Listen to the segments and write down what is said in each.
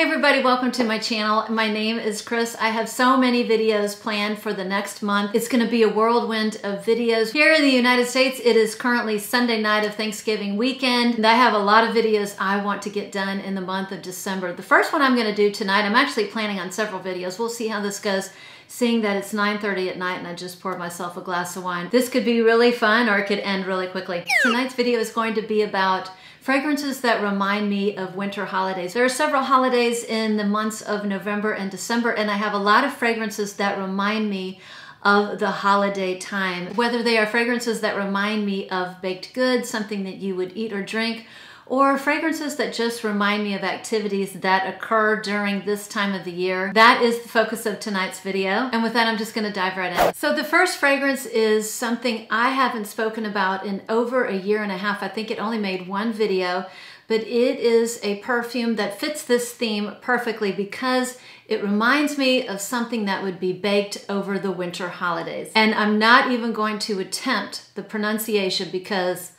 Hey everybody, welcome to my channel. My name is Chris. I have so many videos planned for the next month. It's gonna be a whirlwind of videos. Here in the United States, it is currently Sunday night of Thanksgiving weekend. And I have a lot of videos I want to get done in the month of December. The first one I'm gonna do tonight, I'm actually planning on several videos. We'll see how this goes seeing that it's 9.30 at night and I just poured myself a glass of wine. This could be really fun or it could end really quickly. Tonight's video is going to be about fragrances that remind me of winter holidays. There are several holidays in the months of November and December and I have a lot of fragrances that remind me of the holiday time. Whether they are fragrances that remind me of baked goods, something that you would eat or drink, or fragrances that just remind me of activities that occur during this time of the year. That is the focus of tonight's video. And with that, I'm just gonna dive right in. So the first fragrance is something I haven't spoken about in over a year and a half. I think it only made one video, but it is a perfume that fits this theme perfectly because it reminds me of something that would be baked over the winter holidays. And I'm not even going to attempt the pronunciation because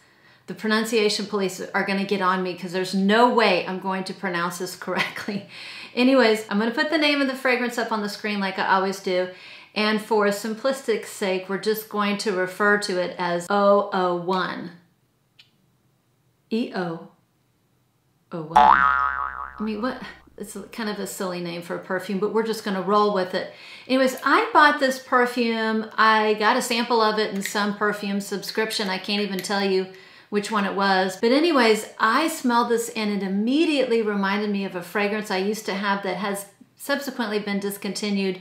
the pronunciation police are going to get on me because there's no way I'm going to pronounce this correctly. Anyways, I'm going to put the name of the fragrance up on the screen like I always do. And for simplistic sake, we're just going to refer to it as 001. E-O. 01. I mean, what? It's kind of a silly name for a perfume, but we're just gonna roll with it. Anyways, I bought this perfume. I got a sample of it in some perfume subscription. I can't even tell you which one it was. But anyways, I smelled this and it immediately reminded me of a fragrance I used to have that has subsequently been discontinued.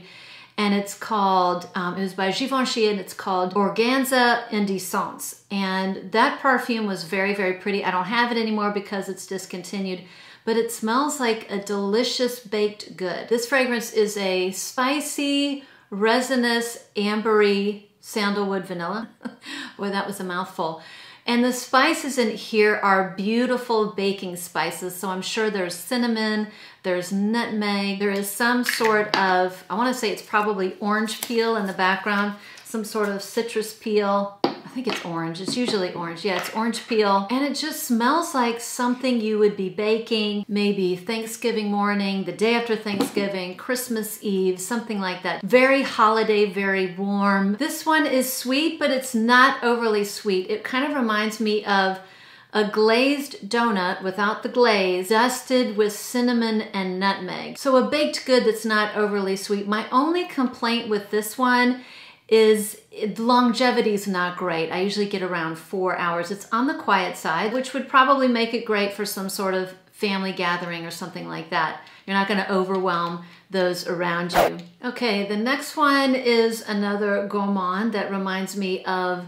And it's called, um, it was by Givenchy and it's called Organza Indecence. And that perfume was very, very pretty. I don't have it anymore because it's discontinued but it smells like a delicious baked good. This fragrance is a spicy, resinous, ambery sandalwood vanilla. Boy, that was a mouthful. And the spices in here are beautiful baking spices. So I'm sure there's cinnamon, there's nutmeg, there is some sort of, I wanna say it's probably orange peel in the background, some sort of citrus peel. I think it's orange. It's usually orange. Yeah, it's orange peel. And it just smells like something you would be baking maybe Thanksgiving morning, the day after Thanksgiving, Christmas Eve, something like that. Very holiday, very warm. This one is sweet, but it's not overly sweet. It kind of reminds me of a glazed donut without the glaze, dusted with cinnamon and nutmeg. So a baked good that's not overly sweet. My only complaint with this one is longevity is not great. I usually get around four hours. It's on the quiet side, which would probably make it great for some sort of family gathering or something like that. You're not gonna overwhelm those around you. Okay, the next one is another gourmand that reminds me of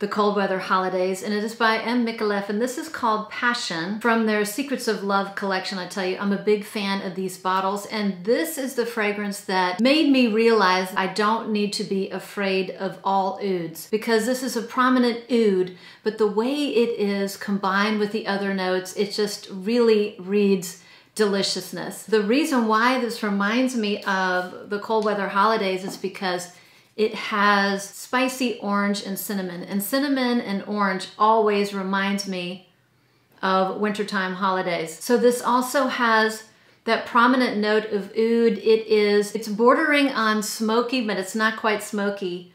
the cold weather holidays and it is by M. Micallef and this is called Passion from their Secrets of Love collection. I tell you, I'm a big fan of these bottles and this is the fragrance that made me realize I don't need to be afraid of all ouds because this is a prominent oud, but the way it is combined with the other notes, it just really reads deliciousness. The reason why this reminds me of the cold weather holidays is because it has spicy orange and cinnamon. And cinnamon and orange always reminds me of wintertime holidays. So this also has that prominent note of oud. It is, it's bordering on smoky, but it's not quite smoky.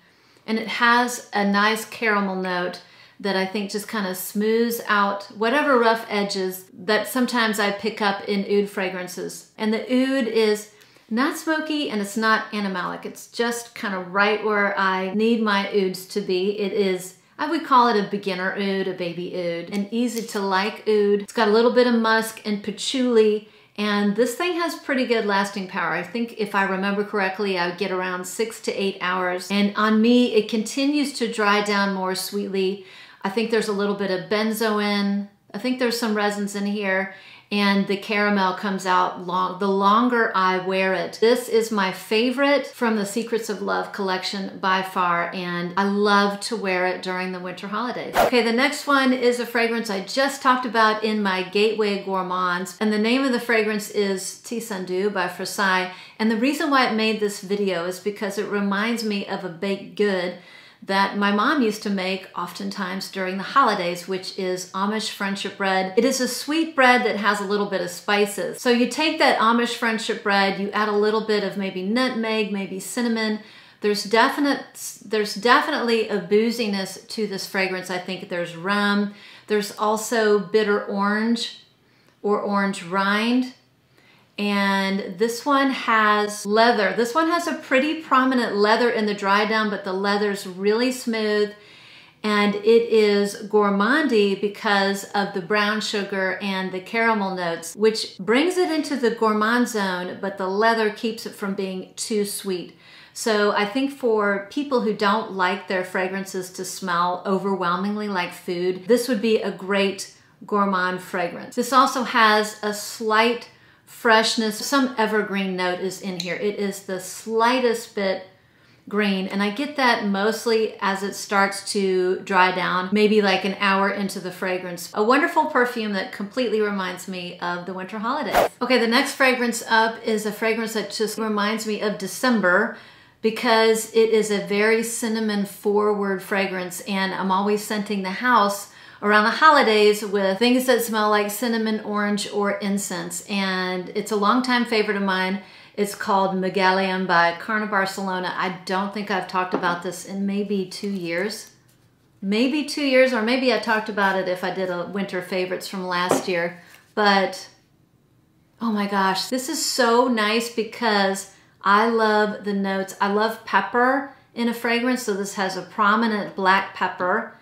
And it has a nice caramel note that I think just kind of smooths out whatever rough edges that sometimes I pick up in oud fragrances. And the oud is not smoky and it's not animalic. It's just kind of right where I need my ouds to be. It is I would call it a beginner oud, a baby oud, an easy to like oud. It's got a little bit of musk and patchouli, and this thing has pretty good lasting power. I think if I remember correctly, I would get around six to eight hours. And on me, it continues to dry down more sweetly. I think there's a little bit of benzoin. I think there's some resins in here and the caramel comes out long the longer I wear it. This is my favorite from the Secrets of Love collection by far and I love to wear it during the winter holidays. Okay, the next one is a fragrance I just talked about in my Gateway Gourmands and the name of the fragrance is Teisenddu by Frassai and the reason why it made this video is because it reminds me of a baked good that my mom used to make oftentimes during the holidays, which is Amish friendship bread. It is a sweet bread that has a little bit of spices. So you take that Amish friendship bread, you add a little bit of maybe nutmeg, maybe cinnamon. There's definite there's definitely a booziness to this fragrance. I think there's rum. There's also bitter orange or orange rind. And this one has leather. This one has a pretty prominent leather in the dry down, but the leather's really smooth. And it is gourmandy because of the brown sugar and the caramel notes, which brings it into the gourmand zone, but the leather keeps it from being too sweet. So I think for people who don't like their fragrances to smell overwhelmingly like food, this would be a great gourmand fragrance. This also has a slight freshness. Some evergreen note is in here. It is the slightest bit green and I get that mostly as it starts to dry down, maybe like an hour into the fragrance. A wonderful perfume that completely reminds me of the winter holidays. Okay, the next fragrance up is a fragrance that just reminds me of December because it is a very cinnamon forward fragrance and I'm always scenting the house around the holidays with things that smell like cinnamon, orange, or incense. And it's a longtime favorite of mine. It's called Megalium by Carner Barcelona. I don't think I've talked about this in maybe two years. Maybe two years, or maybe I talked about it if I did a winter favorites from last year. But, oh my gosh, this is so nice because I love the notes. I love pepper in a fragrance, so this has a prominent black pepper.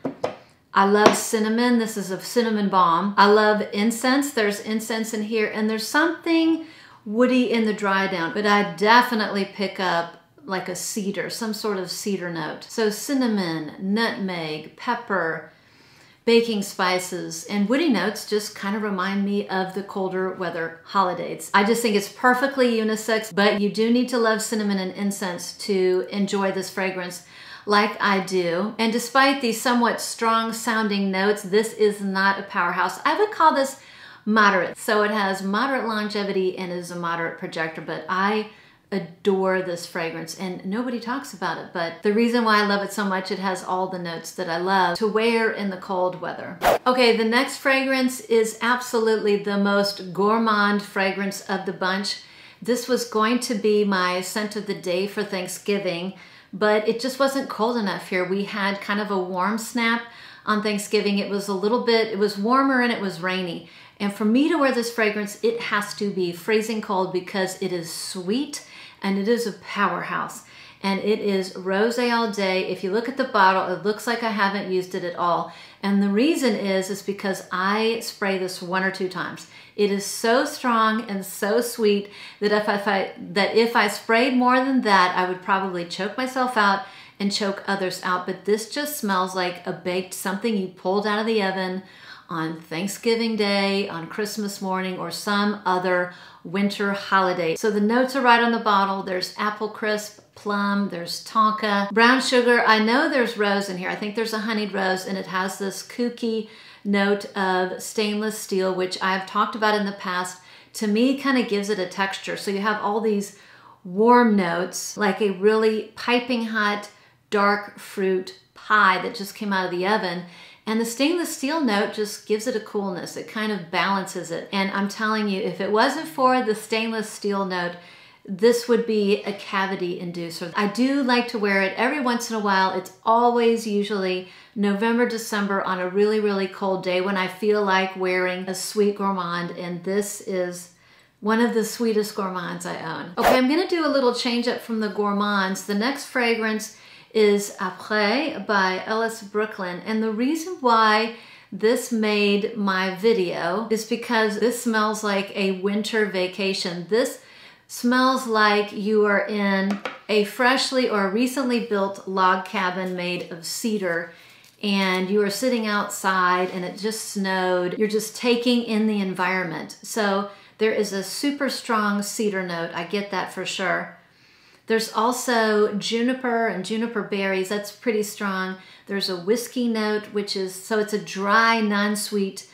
I love cinnamon. This is a cinnamon balm. I love incense. There's incense in here and there's something woody in the dry down, but I definitely pick up like a cedar, some sort of cedar note. So cinnamon, nutmeg, pepper, baking spices, and woody notes just kind of remind me of the colder weather holidays. I just think it's perfectly unisex, but you do need to love cinnamon and incense to enjoy this fragrance like I do. And despite these somewhat strong sounding notes, this is not a powerhouse. I would call this moderate. So it has moderate longevity and is a moderate projector, but I adore this fragrance and nobody talks about it but the reason why I love it so much it has all the notes that I love to wear in the cold weather. Okay the next fragrance is absolutely the most gourmand fragrance of the bunch. This was going to be my scent of the day for Thanksgiving but it just wasn't cold enough here. We had kind of a warm snap on Thanksgiving. It was a little bit, it was warmer and it was rainy. And for me to wear this fragrance, it has to be freezing cold because it is sweet and it is a powerhouse. And it is Rose All Dae. If you look at the bottle, it looks like I haven't used it at all. And the reason is, is because I spray this one or two times. It is so strong and so sweet that if I, that if I sprayed more than that, I would probably choke myself out and choke others out. But this just smells like a baked something you pulled out of the oven on Thanksgiving Day, on Christmas morning, or some other winter holiday. So the notes are right on the bottle. There's apple crisp, plum, there's tonka, brown sugar. I know there's rose in here. I think there's a honeyed rose and it has this kooky note of stainless steel, which I've talked about in the past. To me, kind of gives it a texture. So you have all these warm notes, like a really piping hot dark fruit pie that just came out of the oven. And the stainless steel note just gives it a coolness. It kind of balances it. And I'm telling you, if it wasn't for the stainless steel note, this would be a cavity inducer. I do like to wear it every once in a while. It's always usually November, December on a really, really cold day when I feel like wearing a sweet gourmand. And this is one of the sweetest gourmands I own. Okay, I'm gonna do a little change up from the gourmands. The next fragrance is Après by Ellis Brooklyn. And the reason why this made my video is because this smells like a winter vacation. This smells like you are in a freshly or recently built log cabin made of cedar and you are sitting outside and it just snowed. You're just taking in the environment. So there is a super strong cedar note. I get that for sure. There's also juniper and juniper berries. That's pretty strong. There's a whiskey note, which is, so it's a dry, non-sweet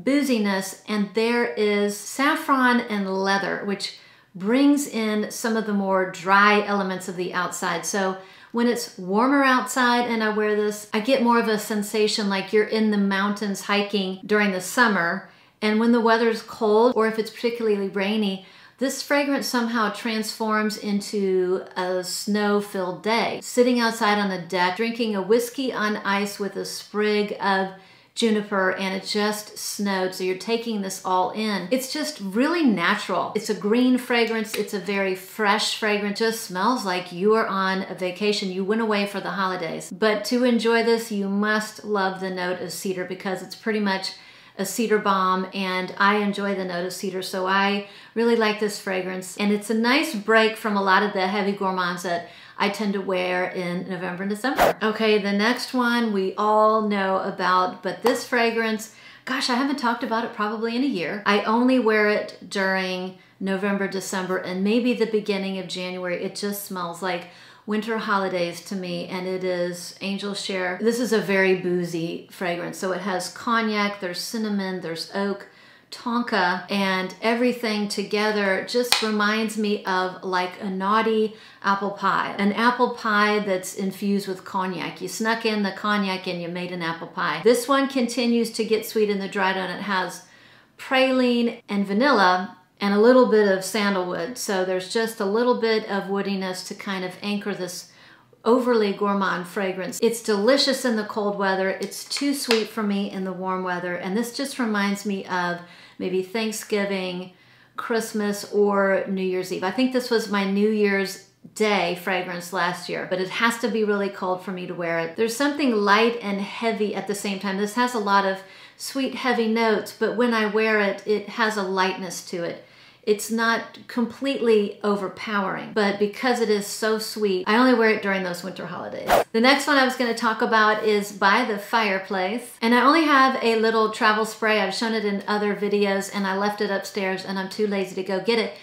booziness. And there is saffron and leather, which brings in some of the more dry elements of the outside. So When it's warmer outside and I wear this, I get more of a sensation like you're in the mountains hiking during the summer. And when the weather's cold or if it's particularly rainy, this fragrance somehow transforms into a snow filled day. Sitting outside on the deck, drinking a whiskey on ice with a sprig of juniper and it just snowed. So you're taking this all in. It's just really natural. It's a green fragrance. It's a very fresh fragrance. Just smells like you are on a vacation. You went away for the holidays. But to enjoy this, you must love the note of cedar because it's pretty much a cedar balm and I enjoy the note of cedar so I really like this fragrance and it's a nice break from a lot of the heavy gourmands that I tend to wear in November and December. Okay, the next one we all know about, but this fragrance, gosh, I haven't talked about it probably in a year. I only wear it during November, December, and maybe the beginning of January. It just smells like winter holidays to me and it is Angel Share. This is a very boozy fragrance. So it has cognac, there's cinnamon, there's oak, tonka and everything together just reminds me of like a naughty apple pie. An apple pie that's infused with cognac. You snuck in the cognac and you made an apple pie. This one continues to get sweet in the dry down. It has praline and vanilla and a little bit of sandalwood. So there's just a little bit of woodiness to kind of anchor this overly gourmand fragrance. It's delicious in the cold weather. It's too sweet for me in the warm weather. And this just reminds me of maybe Thanksgiving, Christmas, or New Year's Eve. I think this was my New Year's Day fragrance last year, but it has to be really cold for me to wear it. There's something light and heavy at the same time. This has a lot of sweet, heavy notes, but when I wear it, it has a lightness to it. It's not completely overpowering, but because it is so sweet, I only wear it during those winter holidays. The next one I was gonna talk about is By the Fireplace. And I only have a little travel spray. I've shown it in other videos and I left it upstairs and I'm too lazy to go get it.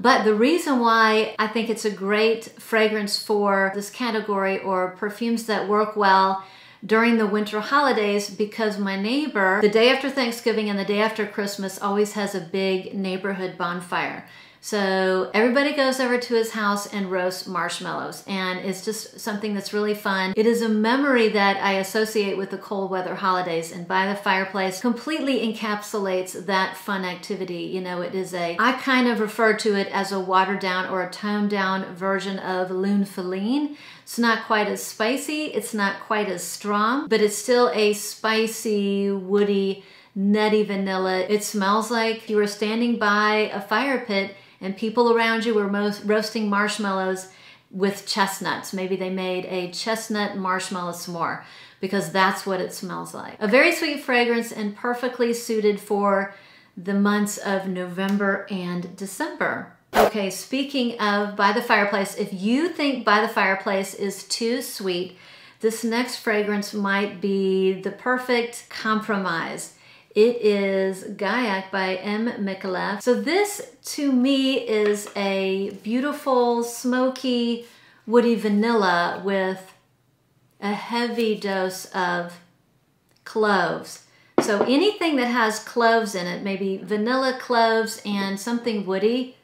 But the reason why I think it's a great fragrance for this category or perfumes that work well during the winter holidays because my neighbor, the day after Thanksgiving and the day after Christmas, always has a big neighborhood bonfire. So everybody goes over to his house and roasts marshmallows, and it's just something that's really fun. It is a memory that I associate with the cold weather holidays, and by the fireplace completely encapsulates that fun activity. You know, it is a, I kind of refer to it as a watered down or a toned down version of Lune Féline. It's not quite as spicy, it's not quite as strong, but it's still a spicy, woody, nutty vanilla. It smells like you were standing by a fire pit and people around you were roasting marshmallows with chestnuts. Maybe they made a chestnut marshmallow s'more because that's what it smells like. A very sweet fragrance and perfectly suited for the months of November and December. Okay, speaking of By the Fireplace, if you think By the Fireplace is too sweet, this next fragrance might be the perfect compromise. It is Gaiac by M. Micallef. So this, to me, is a beautiful, smoky, woody vanilla with a heavy dose of cloves. So anything that has cloves in it, maybe vanilla cloves and something woody,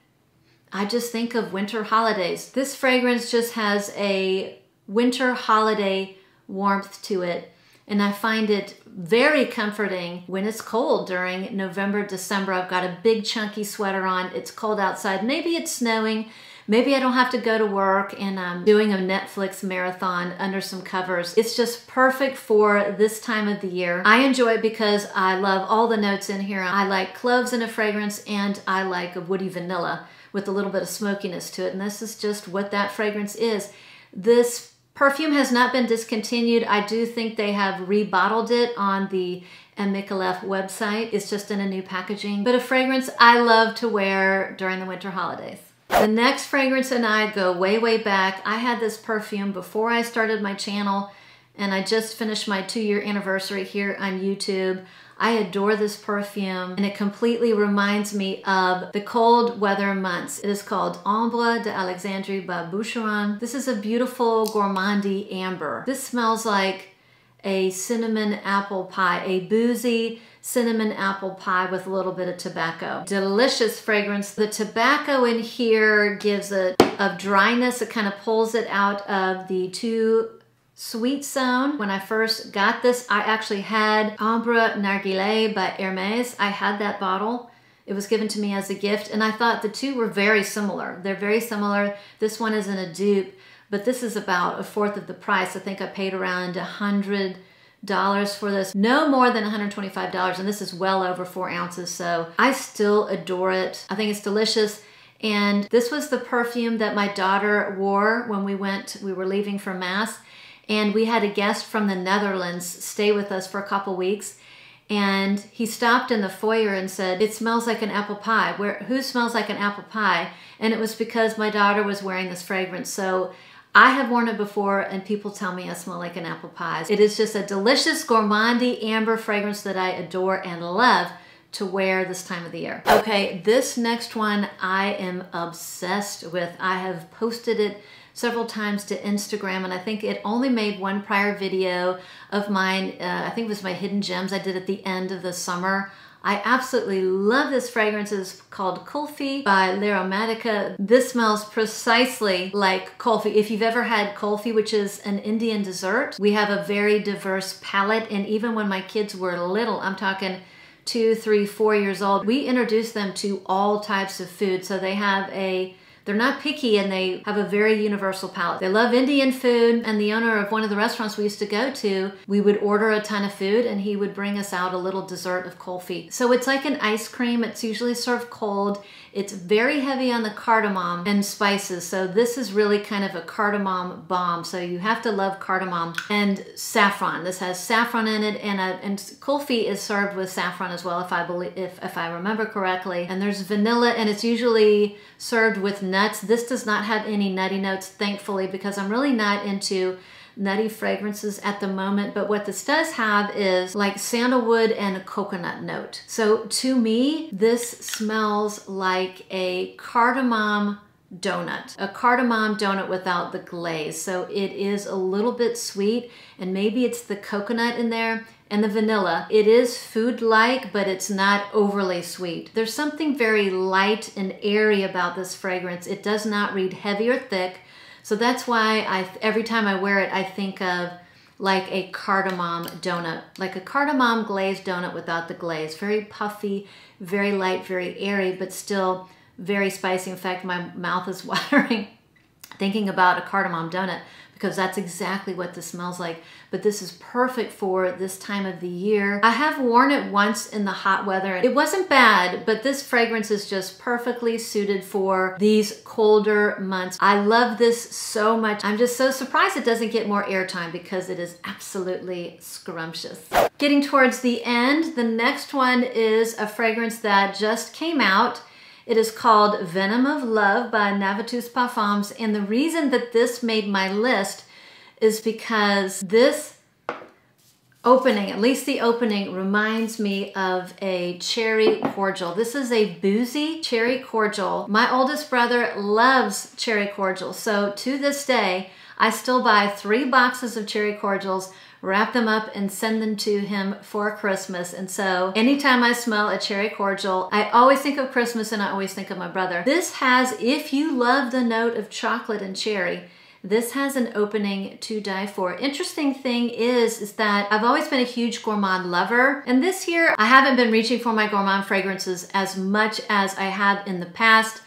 I just think of winter holidays. This fragrance just has a winter holiday warmth to it. And I find it very comforting when it's cold during November, December. I've got a big chunky sweater on. It's cold outside. Maybe it's snowing. Maybe I don't have to go to work and I'm doing a Netflix marathon under some covers. It's just perfect for this time of the year. I enjoy it because I love all the notes in here. I like cloves in a fragrance and I like a woody vanilla with a little bit of smokiness to it. And this is just what that fragrance is. This perfume has not been discontinued. I do think they have rebottled it on the M. Micallef website. It's just in a new packaging. But a fragrance I love to wear during the winter holidays. The next fragrance and I go way, way back. I had this perfume before I started my channel and I just finished my two year anniversary here on YouTube. I adore this perfume and it completely reminds me of the cold weather months. It is called Ambre de Alexandrie by Boucheron. This is a beautiful gourmandy amber. This smells like a cinnamon apple pie, a boozy cinnamon apple pie with a little bit of tobacco. Delicious fragrance. The tobacco in here gives it a of dryness. It kind of pulls it out of the two sweet zone. When I first got this, I actually had Ambre Narguilé by Hermes. I had that bottle. It was given to me as a gift and I thought the two were very similar. They're very similar. This one isn't a dupe, but this is about a fourth of the price. I think I paid around a hundred dollars for this no more than $125 and this is well over four ounces so i still adore it i think it's delicious and this was the perfume that my daughter wore when we went we were leaving for mass and we had a guest from the netherlands stay with us for a couple weeks and he stopped in the foyer and said it smells like an apple pie where who smells like an apple pie and it was because my daughter was wearing this fragrance so I have worn it before and people tell me I smell like an apple pie. It is just a delicious gourmandy amber fragrance that I adore and love to wear this time of the year. Okay, this next one I am obsessed with. I have posted it several times to Instagram and I think it only made one prior video of mine. Uh, I think it was my hidden gems I did at the end of the summer. I absolutely love this fragrance. It's called Kulfi by L'Aromatica. This smells precisely like kulfi. If you've ever had kulfi, which is an Indian dessert, we have a very diverse palette. And even when my kids were little, I'm talking two, three, four years old, we introduced them to all types of food. So they have a they're not picky and they have a very universal palate. They love Indian food and the owner of one of the restaurants we used to go to, we would order a ton of food and he would bring us out a little dessert of kulfi. So it's like an ice cream. It's usually served cold. It's very heavy on the cardamom and spices. So this is really kind of a cardamom bomb. So you have to love cardamom and saffron. This has saffron in it and a, and kulfi is served with saffron as well if I believe if if I remember correctly. And there's vanilla and it's usually served with nuts. This does not have any nutty notes, thankfully, because I'm really not into nutty fragrances at the moment, but what this does have is like sandalwood and a coconut note. So to me, this smells like a cardamom donut, a cardamom donut without the glaze. So it is a little bit sweet and maybe it's the coconut in there and the vanilla. It is food-like, but it's not overly sweet. There's something very light and airy about this fragrance. It does not read heavy or thick. So that's why I every time I wear it, I think of like a cardamom donut, like a cardamom glazed donut without the glaze. Very puffy, very light, very airy, but still very spicy. In fact, my mouth is watering thinking about a cardamom donut because that's exactly what this smells like. But this is perfect for this time of the year. I have worn it once in the hot weather. It wasn't bad, but this fragrance is just perfectly suited for these colder months. I love this so much. I'm just so surprised it doesn't get more airtime because it is absolutely scrumptious. Getting towards the end, the next one is a fragrance that just came out. It is called Venom of Love by Navitus Parfums. And the reason that this made my list is because this opening, at least the opening, reminds me of a cherry cordial. This is a boozy cherry cordial. My oldest brother loves cherry cordial. So to this day, I still buy three boxes of cherry cordials wrap them up and send them to him for Christmas. And so anytime I smell a cherry cordial, I always think of Christmas and I always think of my brother. This has, if you love the note of chocolate and cherry, this has an opening to die for. Interesting thing is, is that I've always been a huge gourmand lover. And this year, I haven't been reaching for my gourmand fragrances as much as I have in the past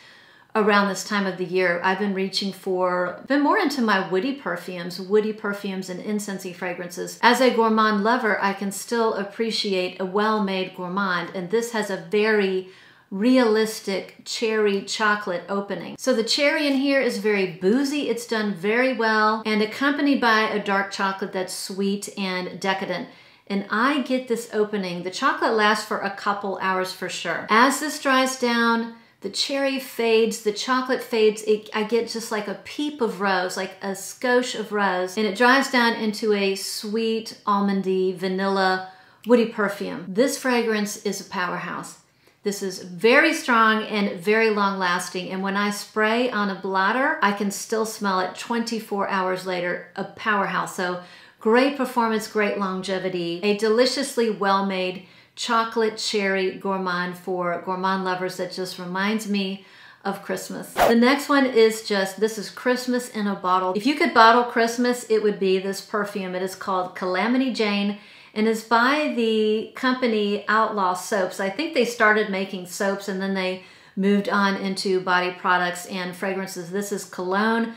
around this time of the year, I've been reaching for, been more into my woody perfumes, woody perfumes and incensey fragrances. As a gourmand lover, I can still appreciate a well-made gourmand, and this has a very realistic cherry chocolate opening. So the cherry in here is very boozy, it's done very well, and accompanied by a dark chocolate that's sweet and decadent and I get this opening. The chocolate lasts for a couple hours for sure. As this dries down, the cherry fades, the chocolate fades, it, I get just like a peep of rose, like a skosh of rose, and it dries down into a sweet, almondy, vanilla, woody perfume. This fragrance is a powerhouse. This is very strong and very long lasting. And when I spray on a blotter, I can still smell it 24 hours later, a powerhouse. So great performance, great longevity, a deliciously well-made chocolate cherry gourmand for gourmand lovers that just reminds me of Christmas. The next one is just, this is Christmas in a bottle. If you could bottle Christmas, it would be this perfume. It is called Calamity Jane and is by the company Outlaw Soaps. I think they started making soaps and then they moved on into body products and fragrances. This is cologne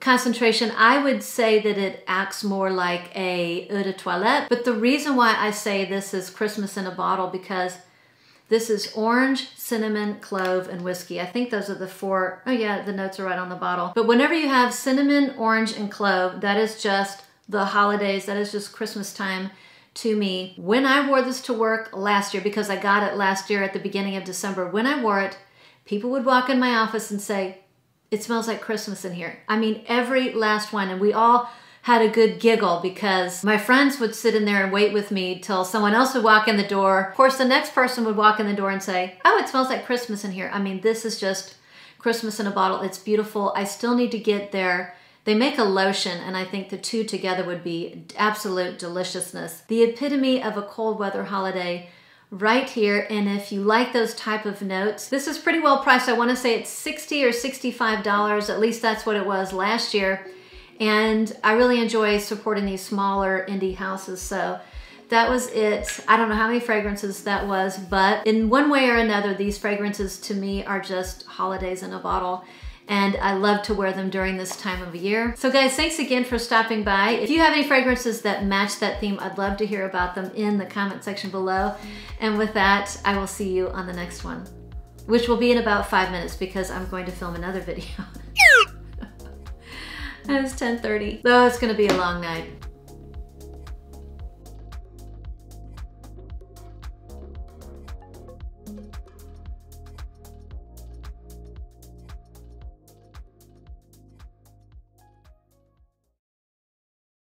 concentration. I would say that it acts more like a eau de toilette, but the reason why I say this is Christmas in a bottle because this is orange, cinnamon, clove, and whiskey. I think those are the four. Oh yeah, the notes are right on the bottle. But whenever you have cinnamon, orange, and clove, that is just the holidays. That is just Christmas time to me. When I wore this to work last year, because I got it last year at the beginning of December, when I wore it, people would walk in my office and say, it smells like Christmas in here. I mean, every last one. And we all had a good giggle because my friends would sit in there and wait with me till someone else would walk in the door. Of course, the next person would walk in the door and say, Oh, it smells like Christmas in here. I mean, this is just Christmas in a bottle. It's beautiful. I still need to get there. They make a lotion, and I think the two together would be absolute deliciousness. The epitome of a cold weather holiday right here. And if you like those type of notes, this is pretty well priced. I wanna say it's 60 or $65. At least that's what it was last year. And I really enjoy supporting these smaller indie houses. So that was it. I don't know how many fragrances that was, but in one way or another, these fragrances to me are just holidays in a bottle and I love to wear them during this time of year. So guys, thanks again for stopping by. If you have any fragrances that match that theme, I'd love to hear about them in the comment section below. And with that, I will see you on the next one, which will be in about five minutes because I'm going to film another video. it's 10.30. Oh, it's gonna be a long night.